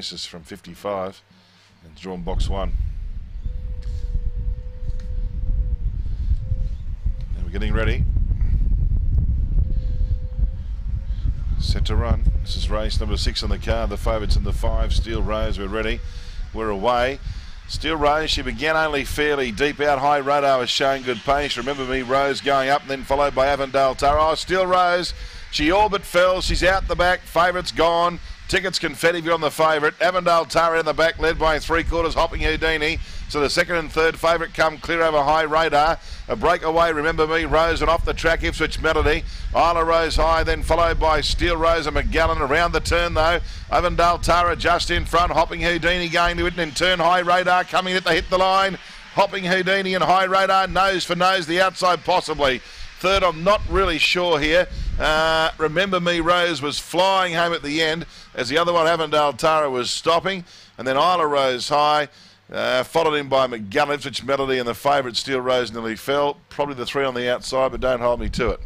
This is from 55 and drawn box one. And we're getting ready. Set to run. This is race number six on the card. The favourites in the five. Steel Rose, we're ready. We're away. Steel Rose, she began only fairly deep out. High Radar was showing good pace. Remember me, Rose going up and then followed by Avondale Tara. Oh, Steel Rose, she all but fell. She's out the back. Favourites gone. Tickets confetti you're on the favourite. Avondale Tara in the back, led by three quarters, Hopping Houdini. So the second and third favourite come clear over high radar. A breakaway, remember me, Rose, and off the track, Ipswich Melody. Isla Rose high, then followed by Steel Rose and McGallan around the turn though. Avondale Tara just in front, Hopping Houdini going to it, in turn high radar coming at the hit the line. Hopping Houdini and high radar, nose for nose, the outside possibly. Third, I'm not really sure here. Uh, remember me, Rose was flying home at the end as the other one, Avondale Tara, was stopping. And then Isla Rose high, uh, followed in by McGallan, Melody, and the favourite Steel Rose nearly fell. Probably the three on the outside, but don't hold me to it.